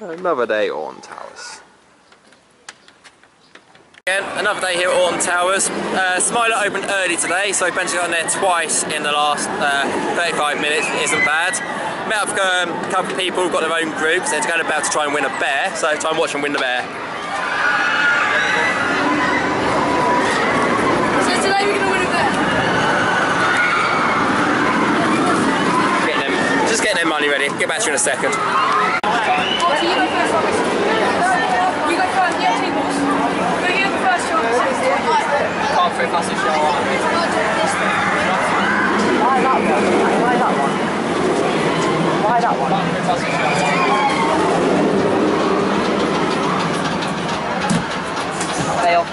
Another day on Towers. Again, another day here at Alton Towers. Uh, Smiler opened early today, so we've been on there twice in the last uh, 35 minutes. isn't bad. Met up with um, a couple of people got their own groups. They're going about to try and win a bear, so try and watch them win the bear. So today we're gonna win a bet. Getting them, just getting their money ready. Get back to you in a second. Oh, so you go first, Robert. You go first. Yeah, two balls. But you have the first chance. Can't throw past the Why that one? Why that one? Why that one? Fail.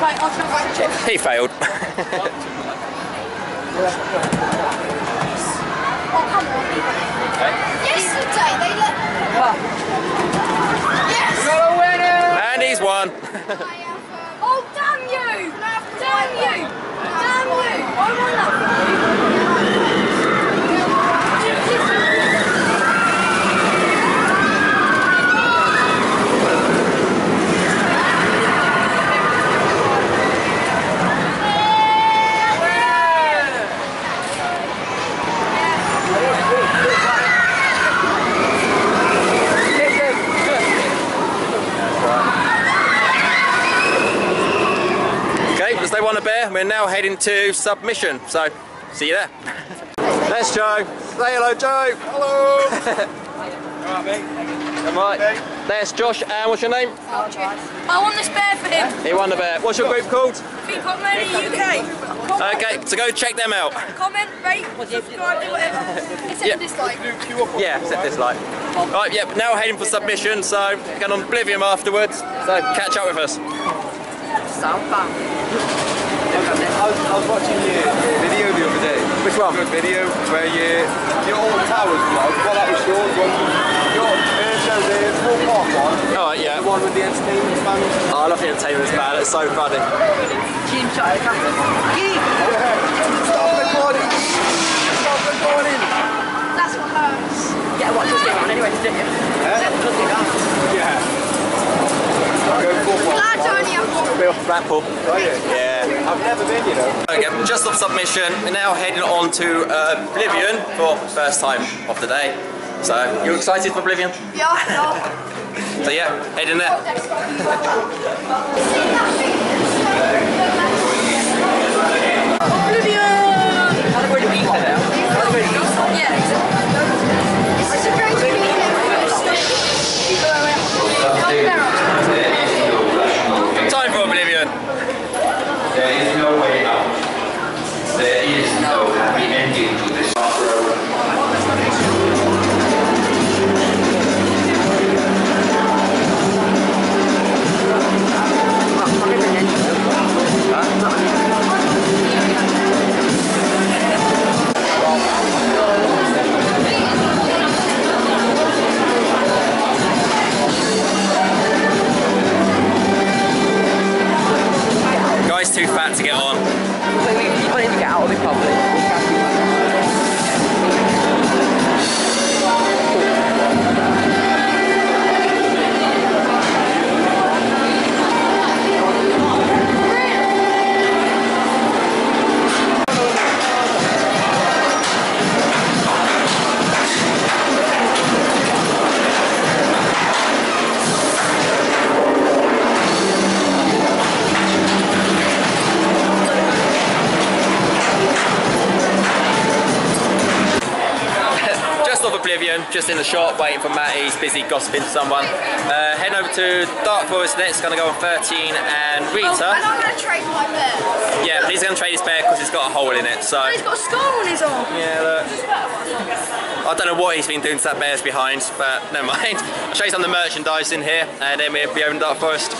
Right, I'll try and. He failed. Oh, come on. Yesterday they let. Yes. And he's won. Oh, damn you! Damn you! Damn you! I won that. Okay, as they won a bear, we're now heading to submission. So, see you there. There's Joe. Say hello, Joe. Hello. Alright, mate. Come on. There's Josh. And what's your name? I won this bear for him. He won the bear. What's your group called? Peapod Man UK. Comment, Okay, so go check them out. comment, rate, subscribe, do whatever. Except Yeah. dislike. Yeah, set this light. Right, yep, now we're heading for submission, so get on Oblivion afterwards. So catch up with us. Sound bad. I was, I was watching your video the other day. Which one? Your video where you, your Alton Towers vlog. Well, that was yours, wasn't? Your, uh, so the Small Park one. Alright, yeah. The one with the entertainment fans. Oh, I love the entertainment band, it's so funny. Team shot at the camera. Stop recording! Stop recording! That's what hurts. Yeah, what does it on anyway to do? Eh? Does it on? Yeah. Go full park. Glad to only have one. We're off Blackpool. Yeah. I've never been, you know. Okay, just off submission, we're now heading on to uh, Oblivion for first time of the day. So, you excited for Oblivion? Yeah, yeah. So yeah, heading there. Just in the shop, waiting for Matt. He's busy gossiping to someone. Uh, heading over to Dark Forest next, gonna go on 13 and And Rita. I'm gonna trade my bear. Yeah, he's gonna trade his bear because it's got a hole in it. So And he's got a scar on his arm. yeah, look. I don't know what he's been doing to that bear's behind, but never mind. I'll show you some of the merchandise in here, and then we'll be over in Dark Forest.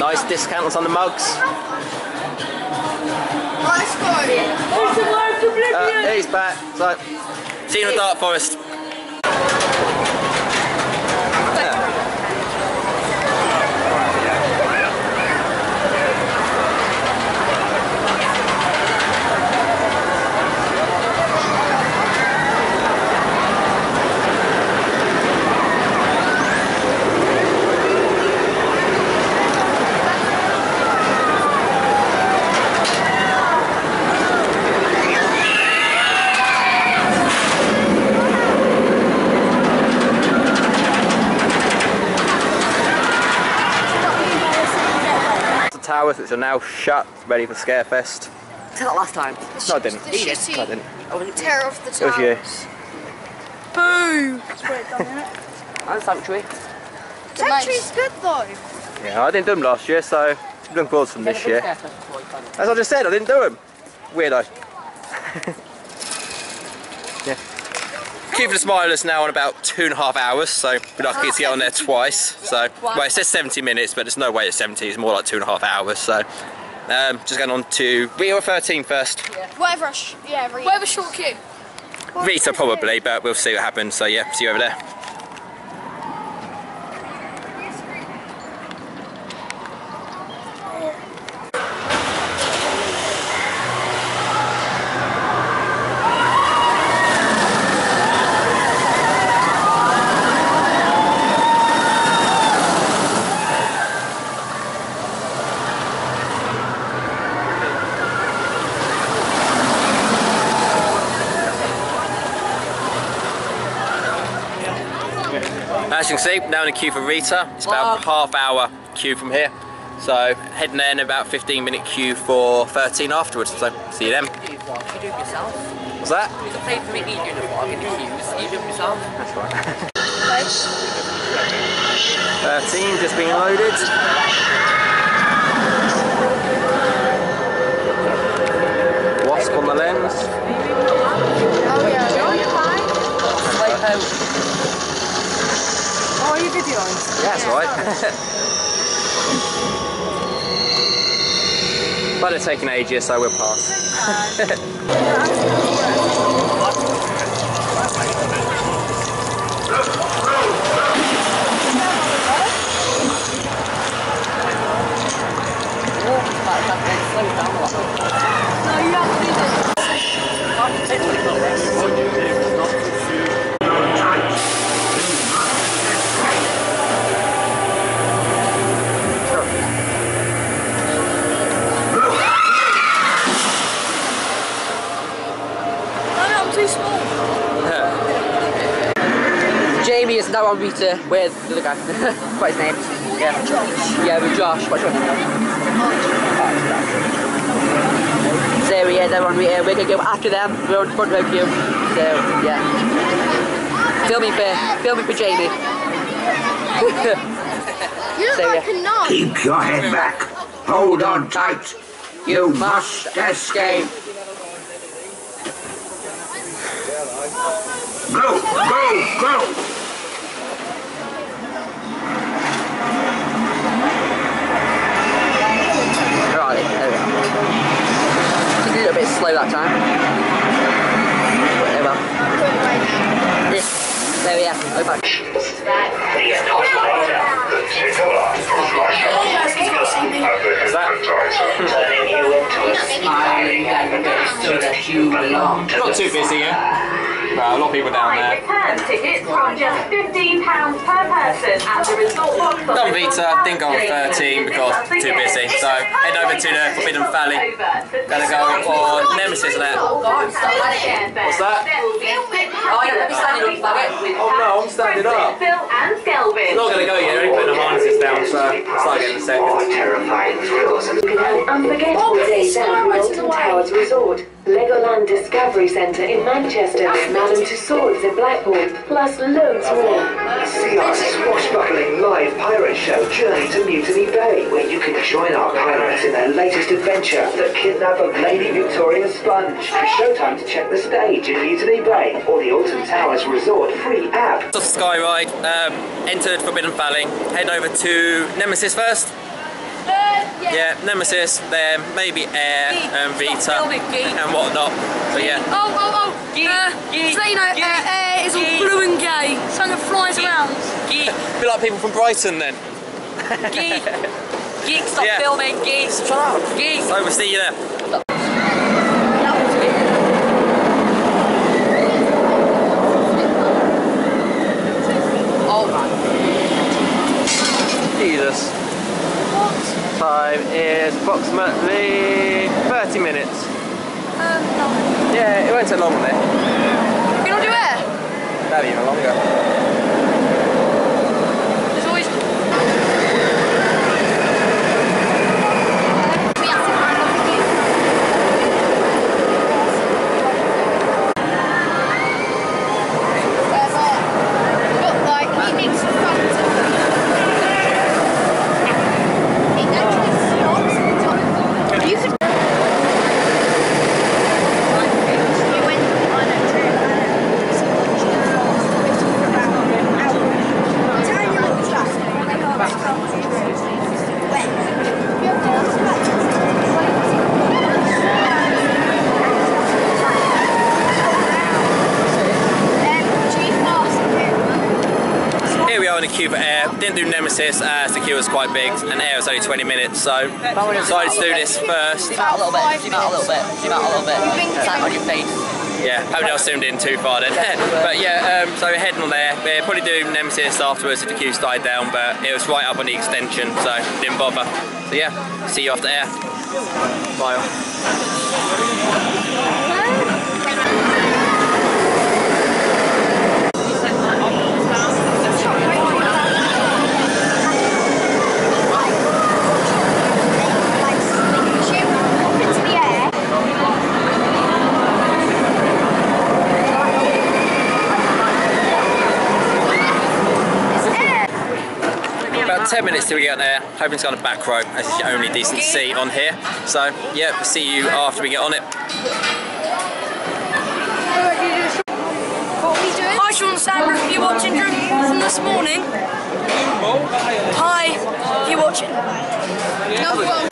Nice discount on the mugs. Nice one. Uh, he's back. So, see you in the Dark Forest. Yeah. Scarefest, which are now shut, ready for Scarefest. Said that last time. No, I didn't. The No, I shitty didn't. terror of the It was you. towers. Boo! That's what it done, innit? And Sanctuary. Sanctuary's good though. Yeah, I didn't do them last year, so I'm looking forward to them this year. As I just said, I didn't do them. Weirdo. yeah. Queue for the Smilers now on about two and a half hours, so we're lucky to get on there twice. So, well, it says 70 minutes, but there's no way it's 70. It's more like two and a half hours. So, um, just going on to Rio 13 first. Whatever, I yeah, every... Whatever short queue. Rita probably, but we'll see what happens. So yeah, see you over there. As you can see, now in the queue for Rita. It's about half hour queue from here. So heading there in about 15 minute queue for 13 afterwards. So see you then. You do it yourself. What's that? You can play for me, you do in queues. You yourself. That's right. 13 just being loaded. Wasp on the lens. Oh, are you videoing? Yeah, that's right. but it's taking ages, so we'll pass. slow it down a lot. No, you have to do this. Jamie is now on Rita with the other guy. What's his name? Yeah. Josh. Yeah, with Josh. What's your name? So yeah, they're on Rita. We're gonna go after them. We're on front row queue. So yeah. Filming for filming for Jamie. You look So, like yeah. a nun. Keep your head back. Hold on tight. You must escape. Go, go, go! Right, there we go. Just a little bit slow that time. Whatever. Yeah. There we are. Go back. Is that? Turning you into a smiling canvas so that you belong to Not too busy, yeah? Well, a lot of people down there. Return tickets from just £15 per person at the Resort Box Office. Done Rita, didn't go on 13 because too busy. So head over to the Forbidden Valley. Gonna go on Nemesis now. Oh, What's What's that? Oh, yeah, let me stand up. Oh no, I'm oh, standing up. Phil and Skelvin. Not gonna go yet, only putting the harnesses down, so I'll start getting a second. terrifying thrills and Unforgettable days at Alton Towers Resort, Legoland Discovery Centre in Manchester, Madame Tussauds in Blackpool, plus loads more. See our swashbuckling live pirate show Journey to Mutiny Bay, where you can join our pirates in their latest adventure, the kidnap of Lady Victoria Sponge. Showtime to check the stage in Mutiny Bay or the Alton Towers Resort free app. Off the Sky Ride, um, entered Forbidden Valley, head over to Nemesis first. Uh, yeah. Yeah, Nemesis, then maybe Air and Rita and whatnot. But yeah, Oh, oh, oh. Uh, Gee, so you know, gee, uh, air is all blue and gay. Something that flies around. Geek, be like people from Brighton then. geek, geek, stop Yeah. filming, geek. Shut up. Geek. So we'll see you there. Time is approximately 30 minutes. Um, no. Yeah, it won't take long there. You don't do air? Maybe even longer. For air. Didn't do Nemesis as the queue was quite big and air was only 20 minutes, so decided to do this first. Zoom out a little bit, zoom out a little bit, zoom out a little bit. Time on your face. Yeah, hope I zoomed in too far then. but yeah, um, so we're heading on there. We're probably doing Nemesis afterwards if the queue's died down, but it was right up on the extension, so didn't bother. So yeah, see you after air. Bye. About 10 minutes till we get there. Hoping it's got a back row as it's the only decent seat on here. So yeah, we'll see you after we get on it. Hi Sean Sandra, if you're watching from from this morning. Hi, if you're watching. No,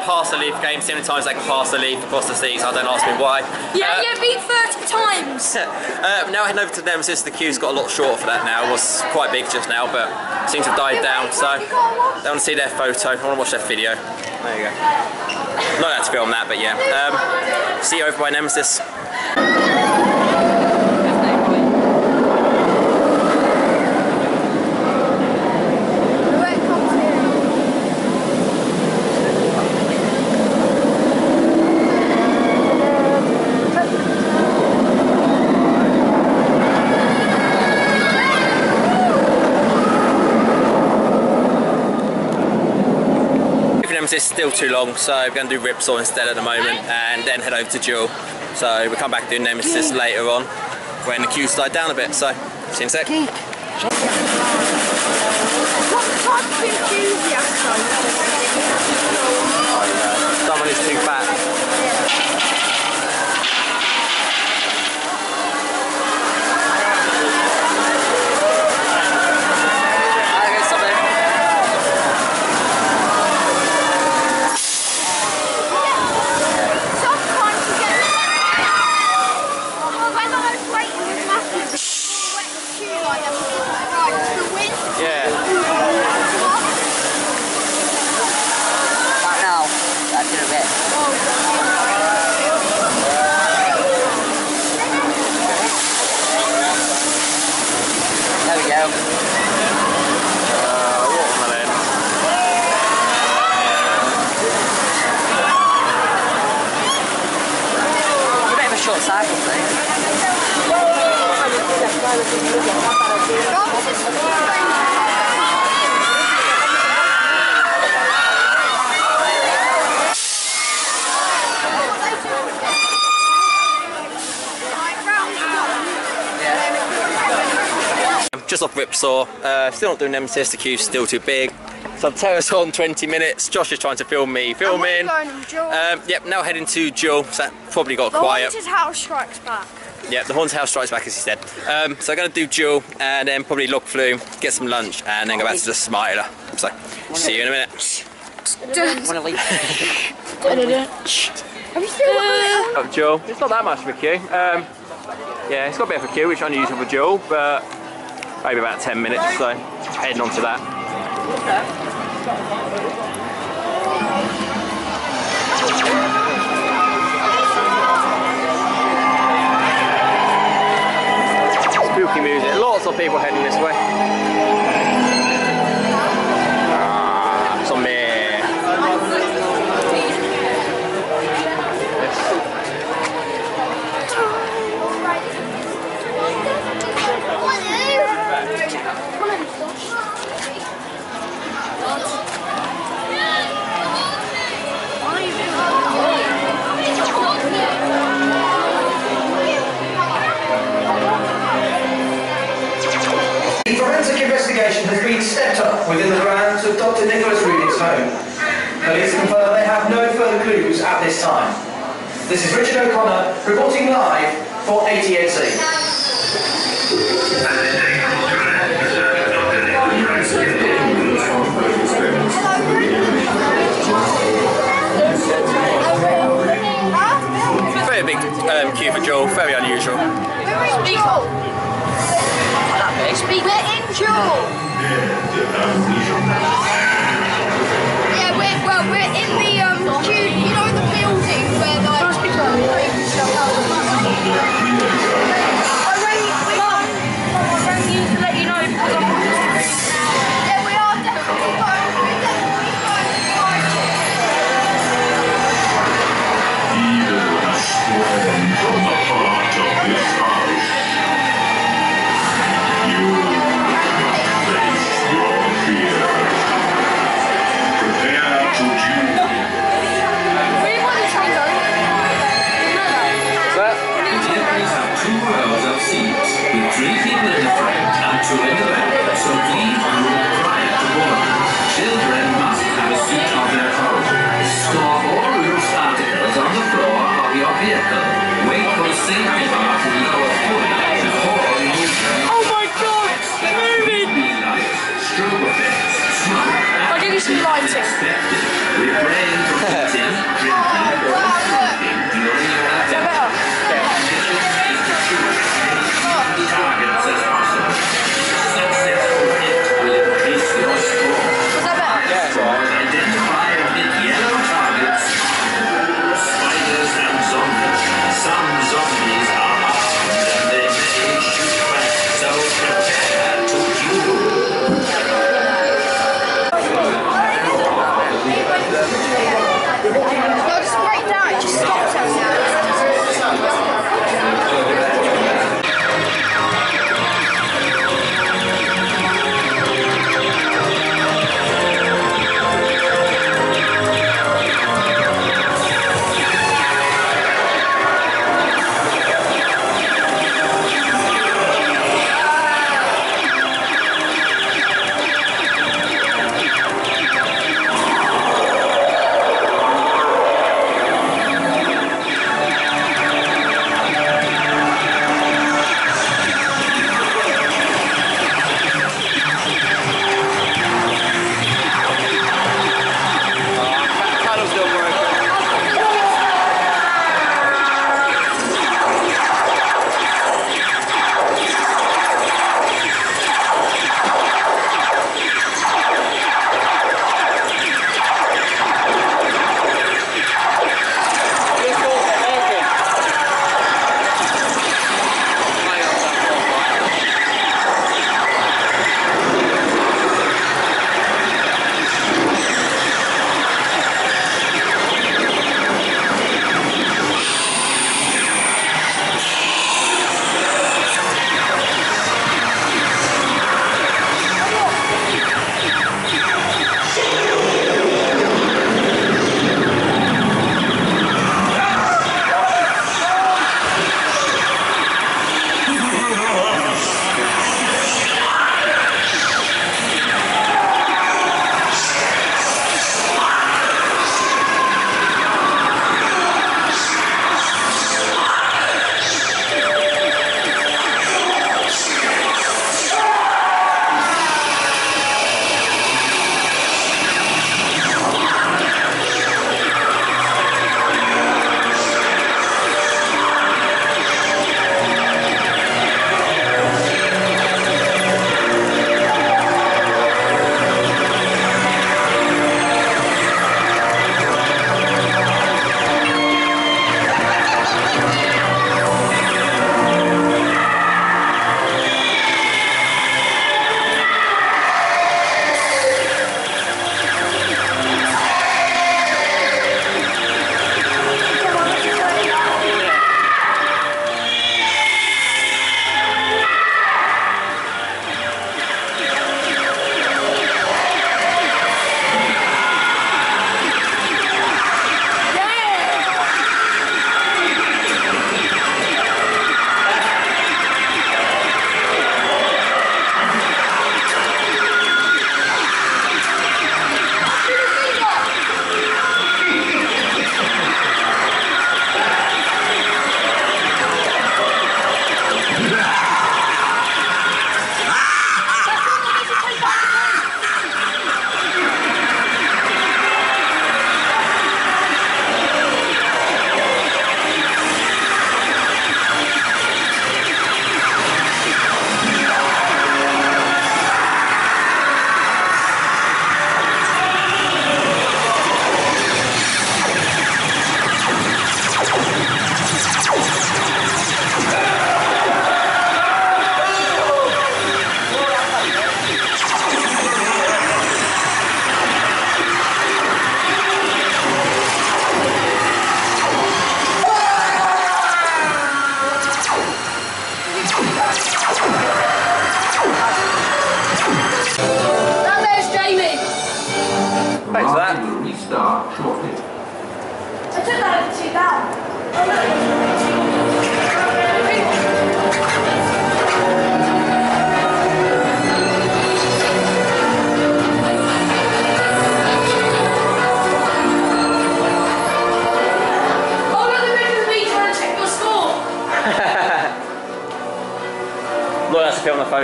them lot were playing a pass the leaf game, so many times they can pass the leaf across the seas. I don't ask me why. Yeah, Uh, yeah, beat 30 times. Uh, now heading over to Nemesis, the queue's got a lot shorter for that now. It was quite big just now, but seems to have died down. So they want to see their photo. I want to watch their video. There you go. Not allowed to film that, but yeah. Um, see you over by Nemesis. If Nemesis is still too long, so we're going to do Ripsaw instead at the moment, and then head over to Duel. So we'll come back and do Nemesis later on when the queue's died down a bit. So see you in a sec. Someone is too fat. Okay, stop there. Sometimes you get when I was waiting with Matthew, wet queue like that, right, the wind. Yeah. Right now, that's in a bit. There we go. Uh, watermelon. A bit of a short cycle thing. Just off Ripsaw. Uh, still not doing Nemesis. The queue's still too big. So I've us on 20 minutes. Josh is trying to film me filming. Um, yep, now heading to Duel. So that probably got quiet. The Haunted House strikes back. Yeah, the haunted house strikes back as he said. Um, so I'm going to do Duel and then probably log flume, get some lunch, and then go back to the Smiler. So see you in a minute. Wanna leave? Oh, Duel, it's not that much of a queue. Um, yeah, it's got a bit of a queue, which is unusual for Duel, but maybe about 10 minutes or so. Heading on to that. Spooky music, lots of people heading this way. Within the grounds of Dr. Nicholas Reading's home. Police confirm they have no further clues at at this time. This is Richard O'Connor reporting live for ATNC. Very big um, queue for Duel, very unusual. We're in Duel. Yeah, we're well, we're in the um, queue. You know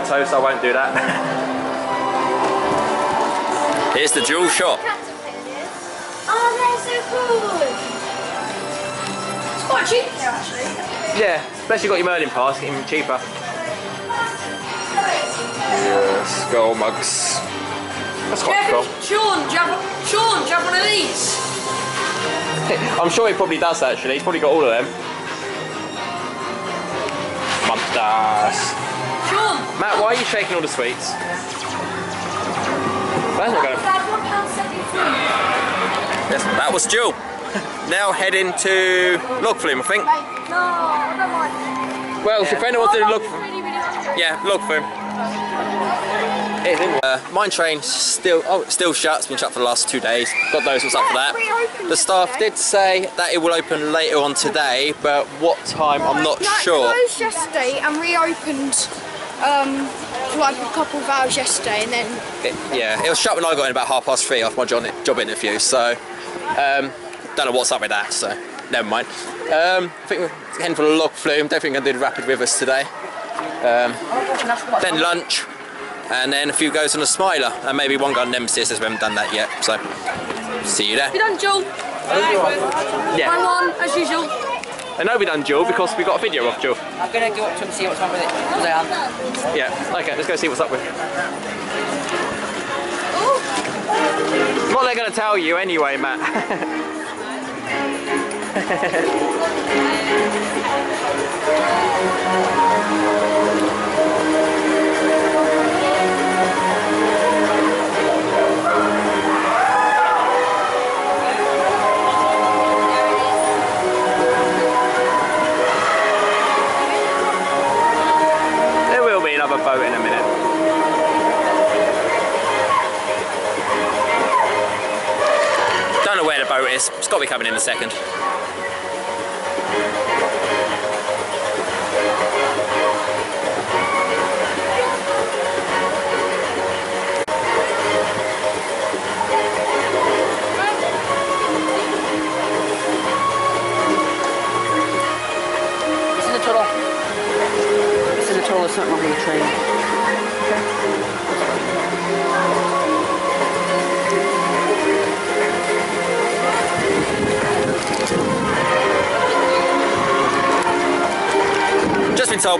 allowed to film the photo, so I won't do that. Here's the dual shot. Oh, they're so cool. It's quite cheap here, actually. Yeah, especially got your Merlin pass, even cheaper. Yeah, skull mugs. That's quite cool. Sean, do you have, Sean, do you have one of these? I'm sure he probably does actually. He's probably got all of them. Monsters. Matt, why are you shaking all the sweets? That's not going to. Dad, one pound seventy-three. Yes, that was Jill. now heading to Log Flume, I think. No, I Well, if your friend wants to do log, Really, really yeah, Log Flume. It is, uh, mine train still oh still shut. It's been shut for the last two days. God knows what's up for that. The staff did say that it will open later on today, but what time I'm not No, sure. It closed yesterday and reopened um, for like a couple of hours yesterday, and then It, yeah, it was shut when I got in about half past three off my job, job interview. So um, don't know what's up with that. So never mind. Um, I think we're heading for the log flume. Don't think we're going to do the rapid rivers today. Um, then lunch, and then a few goes on the smiler, and maybe one go on Nemesis as we haven't done that yet. So see you there. You done, Joel? Yeah. I won, as usual. I know we done Duel because we got a video of Joe. I'm gonna go up to him and see what's wrong with it. 'cause I am. Yeah. Okay, let's go see what's up with. it. What they're going to tell you anyway, Matt. It's got to be coming in a second.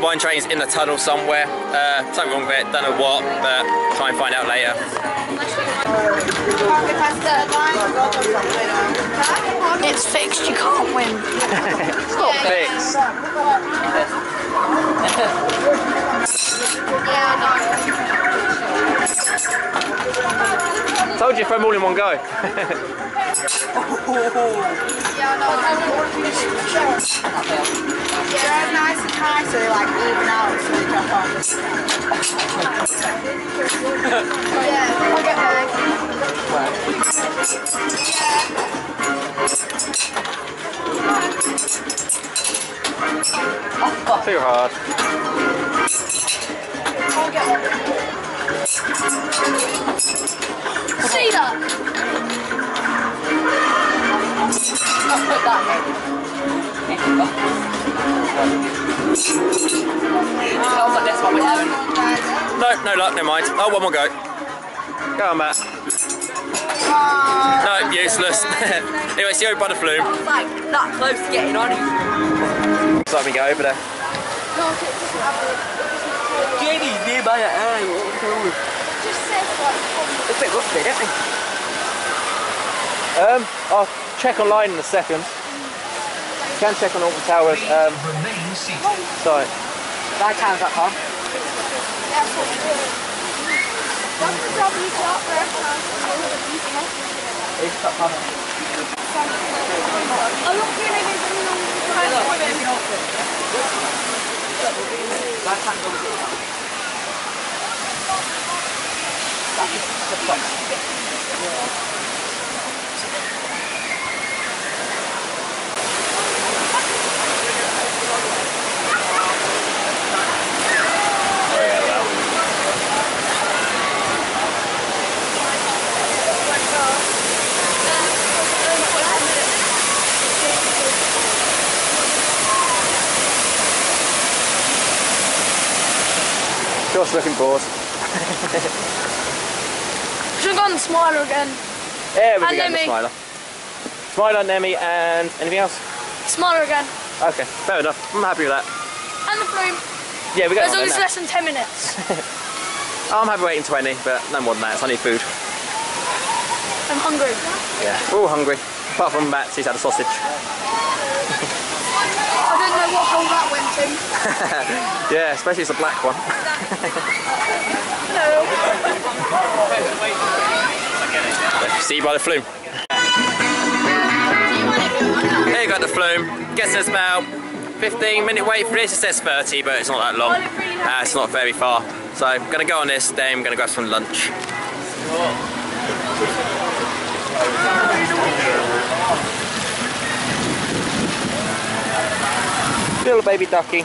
Mine train's in the tunnel somewhere. Uh, something wrong with it, don't know what, but try and find out later. it's fixed. You can't win. It's not fixed. Told you throw them all in one go. Yeah, nice and high, so they like even out, so they yeah, I'll get mine. Too hard. See that? I'll put that Oh, but this one we're having. No, no luck, never mind. Oh, one more go. Go on, Matt. No, useless. anyway, see you by the flume. Like, that close to getting on it. So let me go over there. Jamie's nearby at hand. What was going on? Just says It's a bit rusty, don't they? Um, I'll check online in a second. You can check on Alton Towers. Um, Remain seated. sorry. Lighthouse.com. that's what we do. That's the problem you got Just looking bored. Should have gone the smiler again. Yeah, we'll And be getting the Nemi. Smiler. Smiler, Nemi, and anything else? Smiler again. Okay, fair enough. I'm happy with that. And the flume. Yeah, we got long then, less than 10 minutes. I'm happy waiting 20, but no more than that. It's only food. I'm hungry. Yeah, we're all hungry. Apart from Matt, he's had a sausage. I don't know what hole that went in. Yeah, especially it's a black one. See you by the flume. There you got the flume. Guessing it's about 15 minute wait for this. It says 30, but it's not that long. Uh, it's not very far. So I'm gonna go on this, then I'm gonna grab some lunch. Little baby ducky.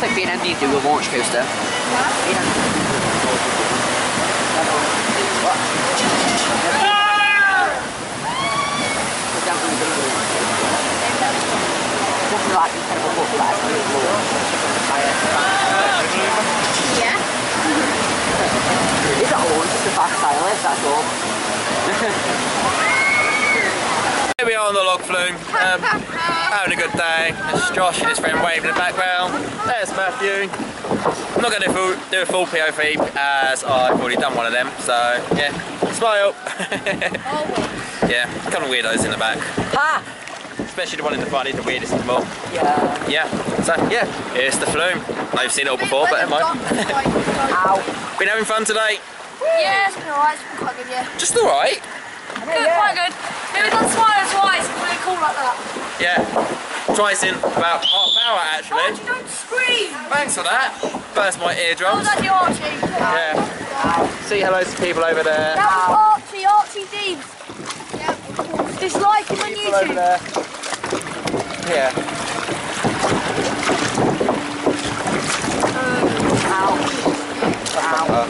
Stuff like BNMD do a launch coaster. Yeah. Is that all? Just a fast silence, that's all. Here on the log flume, um, having a good day. There's Josh and his friend waving in the background. There's Matthew. I'm not going to do a full POV as I've already done one of them, so yeah, smile. yeah, a couple of weirdos in the back. Ha! Especially the one in the front, he's the weirdest of them all. Yeah. Yeah, so yeah, here's the flume. I've seen it all before, but never mind. Ow. Been having fun today? Yeah, it's been alright. It's been quite good, yeah. Just alright. Good, quite good. Maybe done smiler twice. It's really cool like that. Yeah, twice in about half an hour actually. Archie, don't scream. Thanks for that. Burst my eardrums. was actually Archie. Yeah. Say hello to people over there. That was Archie, Archie Deems. Dislike him on People over there. Yeah. Uh,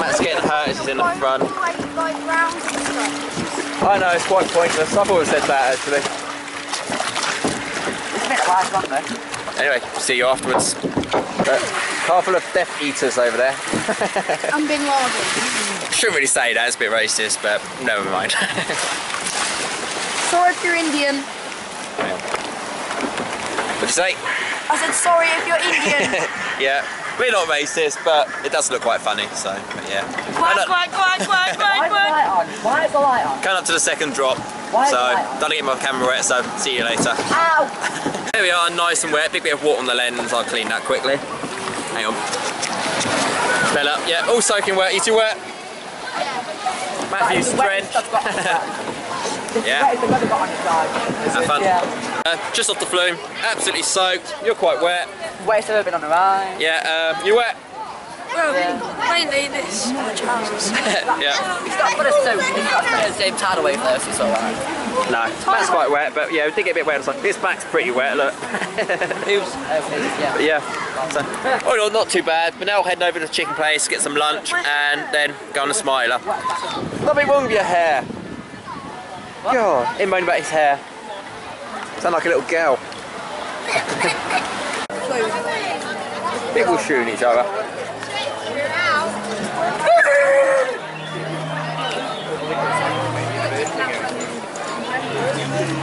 Matt's getting hurt as he's in the front. Like rounds and stuff. I know, it's quite pointless. I've always said that actually. It's a while, hasn't it? Anyway, see you afterwards. Uh, but car full of Death Eaters over there. I'm Bin Laden. Shouldn't really say that, it's a bit racist, but never mind. Sorry if you're Indian. What'd you say? I said sorry if you're Indian. Yeah, we're not racist, but it does look quite funny, so but yeah. quack, And, quack, quack, quack, Why is the light on? Why is the light on? Coming up to the second drop, Why is so the light on? don't get my camera wet, so see you later. Ow! Here we are, nice and wet, big bit of water on the lens, I'll clean that quickly. Hang on. Smell up, yeah, all soaking wet, you too wet? Matthew's drenched. Yeah. Where's the weather on its side? Have fun. Yeah. Uh, just off the flume, absolutely soaked, you're quite wet. Wettest I've ever been on a ride. Yeah, um, you wet? Well, mainly this. My trousers. yeah. It's not for the soap, it's not for the same tidal wave though, so it's alright. No, that's quite wet, but yeah, we did get a bit wet. So this back's pretty wet, look. Who's? Uh, yeah. Yeah, so, oh no, not too bad. But now we're heading over to the chicken place, get some lunch, and then go on the smiler. Nothing wrong with your hair. God, him moaning about his hair. Sound like a little girl. People shooting each other.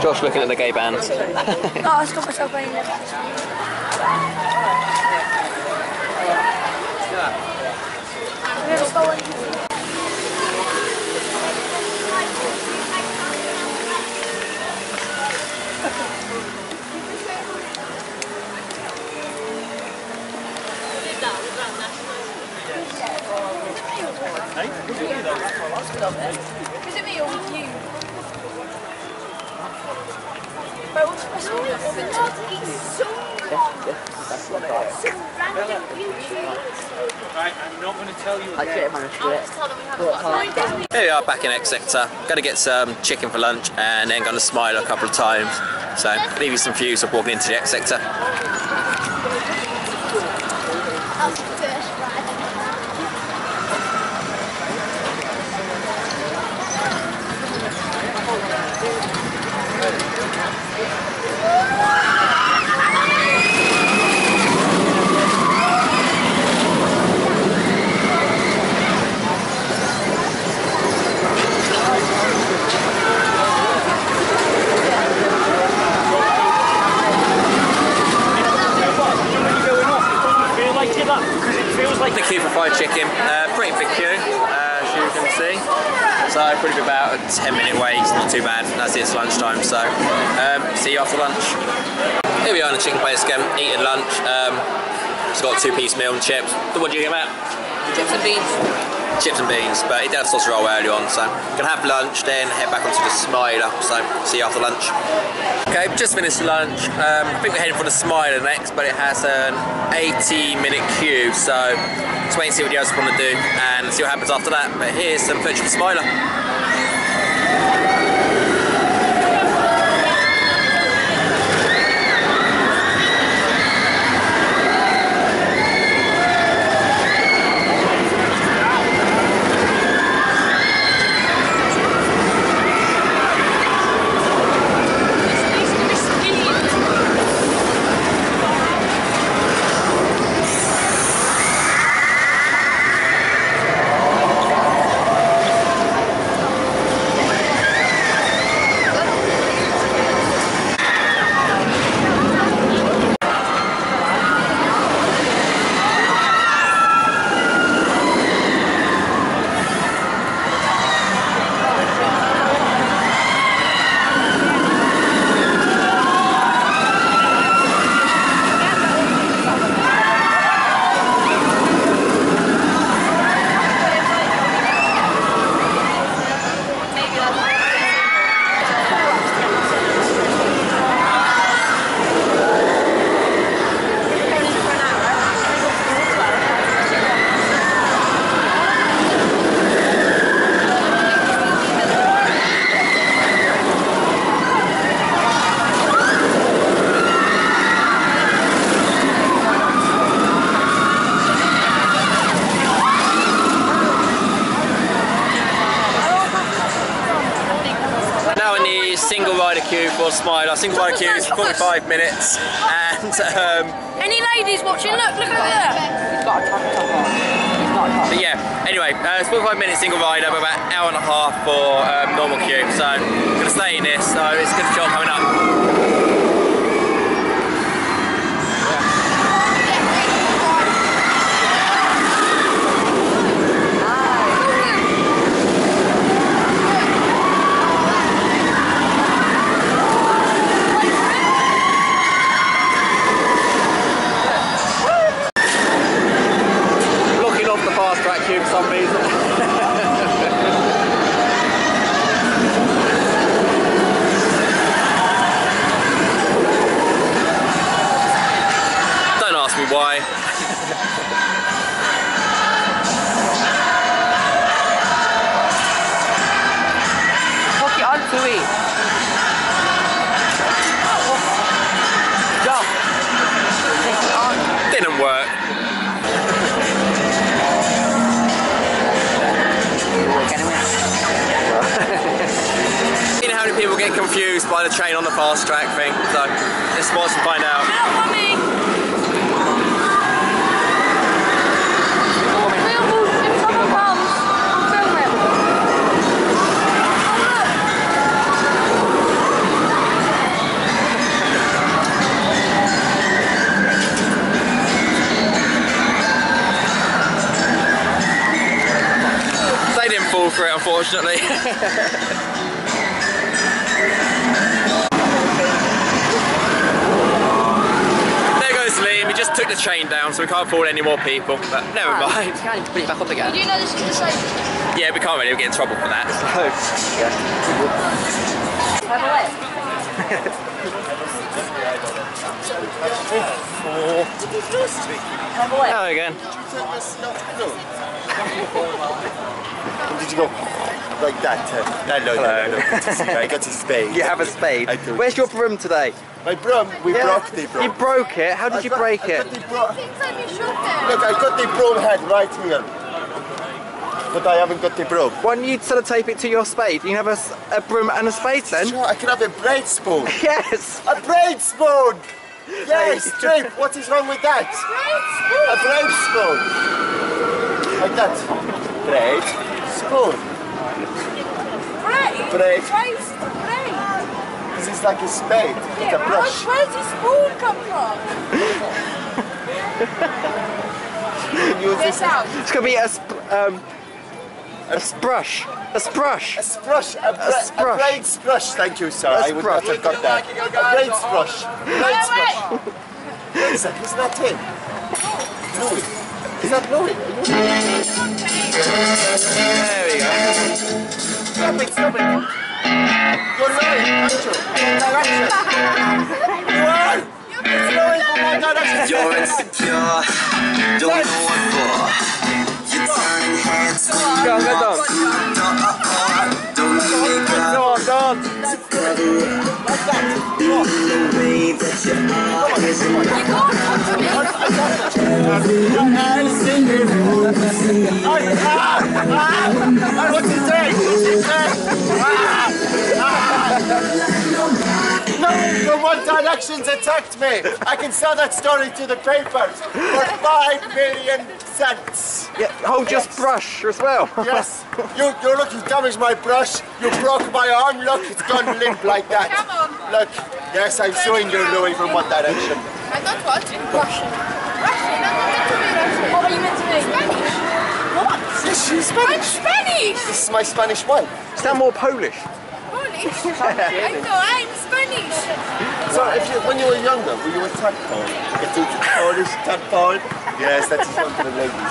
Josh looking at the gay band. Oh, I just got myself a Let's go in. Is it me or you? I'm not going to tell you it. Here we are back in X Sector. Gonna get some chicken for lunch and then gonna smile a couple of times. So leave you some views of walking into the X fried chicken, uh, pretty big queue, uh, as you can see. So probably about a 10 minute wait, it's not too bad That's as it's lunchtime. So um, see you after lunch. Here we are in the chicken place again, eating lunch. Um, it's got a two piece meal and chips. What do you get Matt? Chips and beans. Chips and beans, but he did have sausage roll early on, so gonna have lunch, then head back onto the Smiler. So see you after lunch. Okay, just finished lunch. Um, I think we're heading for the Smiler next, but it has an 80 minute queue, so let's wait and see what the others want to do and see what happens after that. But here's some footage from Smiler. Now in the single rider queue for Smiler. Single rider queue is 45 minutes, and um, people. But never mind. You can't put it back up again. Do know this is the same? Yeah, we can't really get in trouble for that. So, yeah. Have a wet. Hello again. Did you go like that? Uh, hello, Hello. hello. Good to see you. I got a spade. You have a spade. I do. Where's your broom today? My broom, we Yeah. broke the broom. You broke it. How did I you got- break I it? got the bro- Look, I got the broom head right here. But I haven't got the broom. Why don't you sellotape it to your spade? You can have a broom and a spade then. Sure, I can have a braid spoon. Yes. A braid spoon! Yes, Trip, what is wrong with that? A braid spoon. Like that. Braid spoon. Braid? Braid. Braid? Braid? This is like a spade with Yeah, a brush. Where does this spoon come from? You can use This this out. It's gonna be a sp- um a sprush. A sprush. A sprush, a, bra- a, sprush. braid sprush, thank you sir. A I would not have got that. A braid sprush. Braid sprush. Is that, is that him? Louis. Is that Louis? There we go. Stop it, stop it. You're you? You. You're insecure, don't know what for. You're turning heads when you go walk. Don't make Go up on, dance. Like that. No, One Directions attacked me. I can sell that story to the papers for five million cents. Yeah, oh, hold your brush as well. Yes, you, you look, you damaged my brush. You broke my arm. Look, it's gone limp like that. Come on. Look, yes, I'm suing you, Louis, from One Direction. I got what? Russian. Russian? I'm not meant to be Russian. What are you meant to be? Spanish. What? Yes, she's I'm Spanish. Spanish. This is my Spanish wife. Sound more Polish. Polish. I know, I'm Spanish. So, if you, when you were younger, were you a tadpole? A t- Polish tadpole? Yes, that is one for the ladies.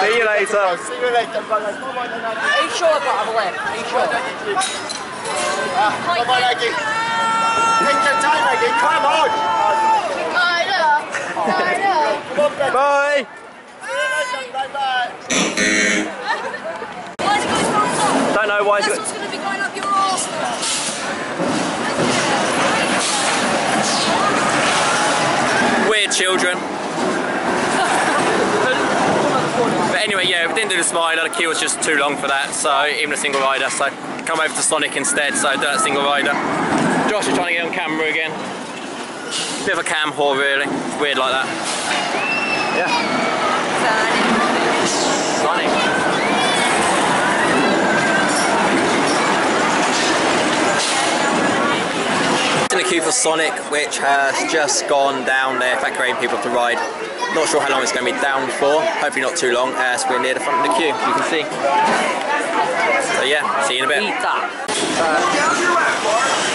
See you later. See you later, brother. Come on, Aggie. Are you sure about have a left? Are you sure? Ah, come on, Aggie. Take your time, Aggie. Come on. I know. I know. Come on, Brett. Bye. See you later. Bye-bye. Why's it going to Don't know why. That's It's what's going to be going up your arse. weird children. but anyway, yeah, we didn't do the smiler. The queue was just too long for that. So even a single rider. So come over to Sonic instead. So do that single rider. Josh is trying to get on camera again. Bit of a cam whore, really. Weird like that. Yeah. Sonic. In the queue for Sonic, which has just gone down there, evacuating people the ride. Not sure how long it's going to be down for. Hopefully not too long, as we're near the front of the queue, you can see. So yeah, see you in a bit.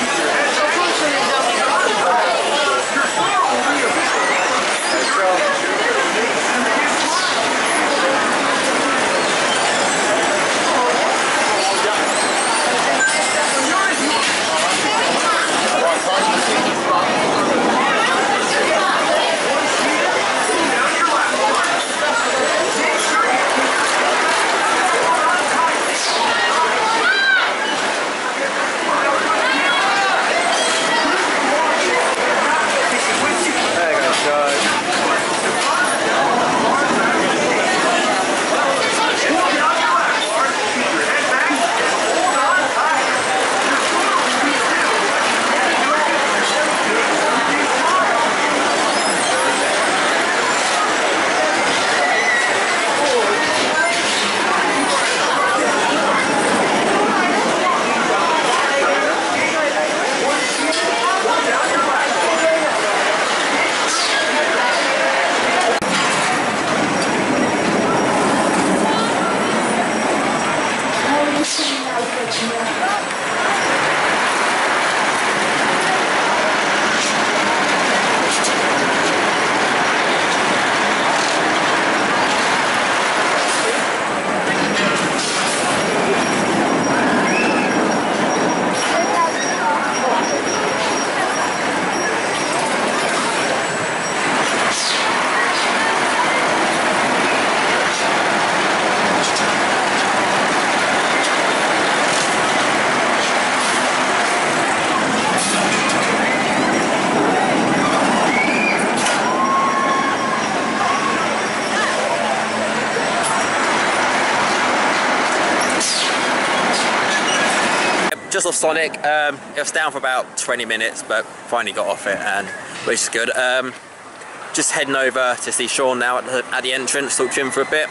Sonic. Um, it was down for about 20 minutes, but finally got off it, and which is good. Um, just heading over to see Sean now at the, at the entrance, talk to him for a bit,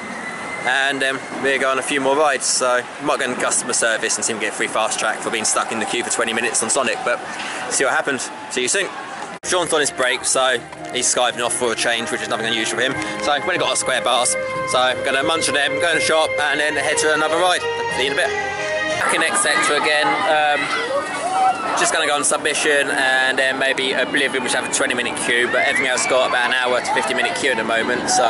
and um, we're going on a few more rides. So might go in customer service and see him get free fast track for being stuck in the queue for 20 minutes on Sonic, but see what happens. See you soon. Sean's on his break, so he's skiving off for a change, which is nothing unusual for him. So we've got our square bars, so I'm gonna munch on them, go in the shop, and then head to another ride. See you in a bit. Again. Um, just gonna go on submission and then maybe Oblivion, which have a 20 minute queue, but everything else got about an hour to 50 minute queue at the moment. So,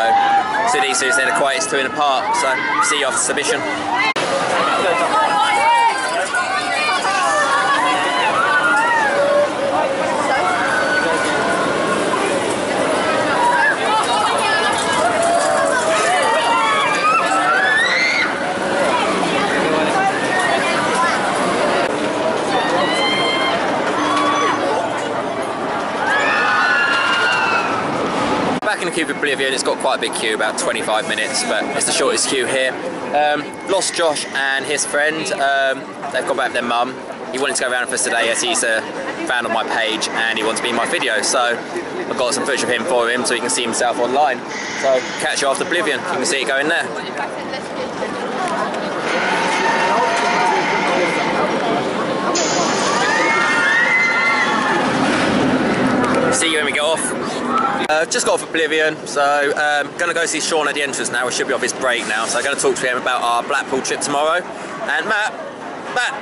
so these two are the quietest two in the park. So see you after submission. Back in the queue for it's got quite a big queue, about 25 minutes, but it's the shortest queue here. Um, lost Josh and his friend. Um, they've gone back with their mum. He wanted to go around for us today as he's a fan on my page and he wants to be in my video. So I've got some footage of him for him so he can see himself online. So catch you after Oblivion. You can see it going there. See you when we get off. Uh, just got off Oblivion, so um, going to go see Sean at the entrance now. We should be off his break now, so I'm going to talk to him about our Blackpool trip tomorrow. And Matt, Matt,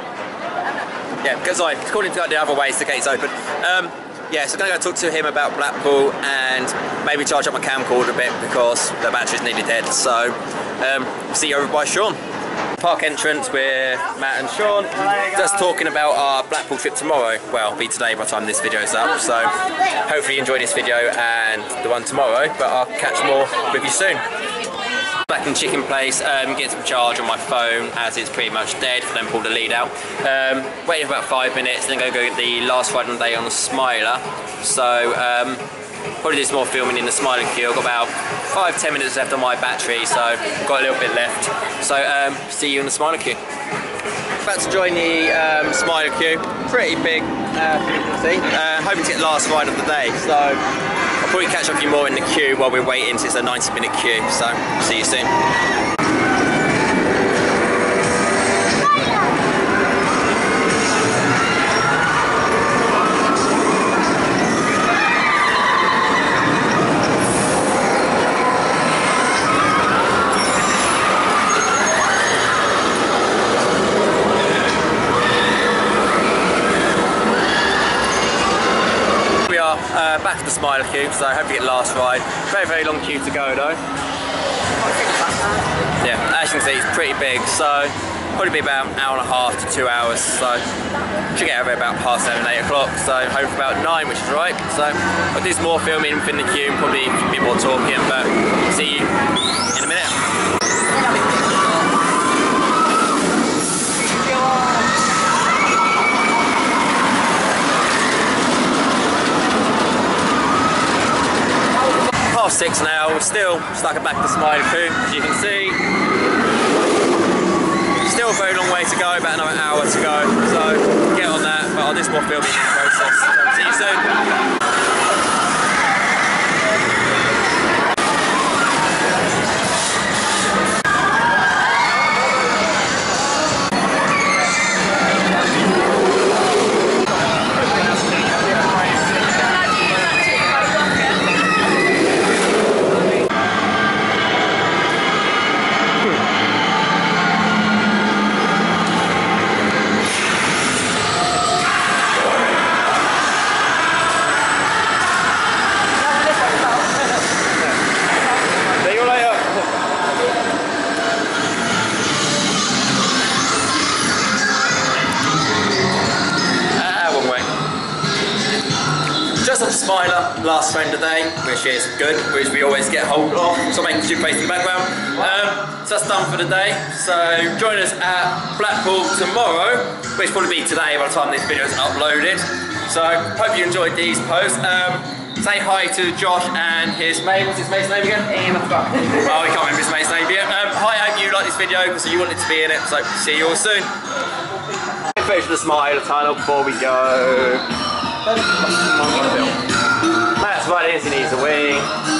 yeah, because I called him to go the other way, so the gate's open. Um, yeah, so I'm going to go talk to him about Blackpool and maybe charge up my camcorder a bit because the battery's nearly dead. So um, see you over by Sean. Park entrance with Matt and Sean, just talking about our Blackpool trip tomorrow. Well, it'll be today by the time this video is up, so hopefully you enjoy this video and the one tomorrow, but I'll catch more with you soon. Back in Chicken Place, um, getting some charge on my phone as it's pretty much dead, then pull the lead out. Um, waiting for about five minutes, then go go get the last ride of the day on the Smiler. So um, probably do some more filming in the Smiler queue. I've got about five, ten minutes left on my battery, so I've got a little bit left. So um, see you in the Smiler queue. About to join the um, Smiler queue, pretty big, uh, see. Uh, hoping to get the last ride of the day, so I'll probably catch up with you more in the queue while we're waiting, since it's a 90 minute queue, so see you soon. Smiler queue, so I hope you get last ride. Very, very long queue to go though. Yeah, as you can see, it's pretty big, so probably be about an hour and a half to two hours. So should get over about past seven, eight o'clock. So for about nine, which is right. So I'll do some more filming within the queue, probably a bit more talking, but see you Half six now, we're still stuck back the Smiley Poo, as you can see. Still a very long way to go, about another hour to go, so get on that, but I'll do some more in the process. See you soon. Smiler, last friend today, which is good, which we always get hold of. So making two face in the background. Um, so that's done for the day. So join us at Blackpool tomorrow, which will probably be today by the time this video is uploaded. So hope you enjoyed these posts. Um, say hi to Josh and his mate. What's his mate's name again? Ian oh, I can't remember his mate's name yet. Um, hi, I hope you like this video, so you wanted to be in it. So see you all soon. Finish the smile tunnel before we go. That's right, he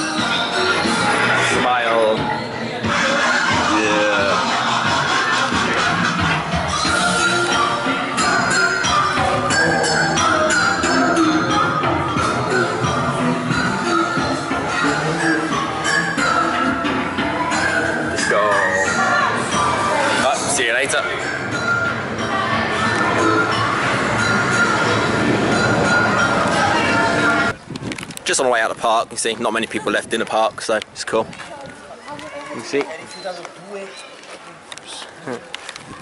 park, you see, not many people left in the park, so it's cool. You see.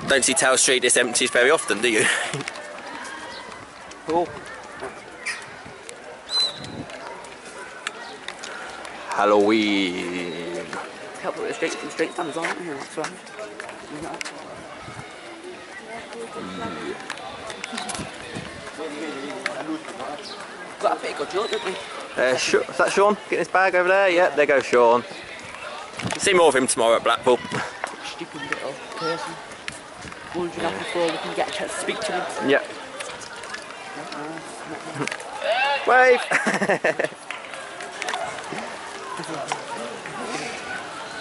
Don't see Tail Street this empty very often, do you? cool. Halloween. Help with the street, the street on here, that's right. Got a pretty good job, didn't we? Uh, Sh- is that Sean getting his bag over there? Yep, there goes Sean. See more of him tomorrow at Blackpool. Stupid little person. Wondering how before we can get a chance to speak to him. Yep. Wave!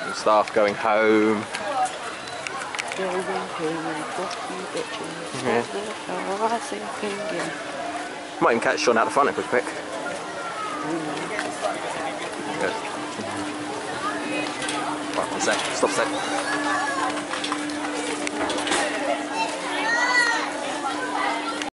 And staff going home. Going home, fuck you bitches. Yeah. I see a thing, yeah. Might even catch Sean out the front if we're quick. Sec. Stop sec.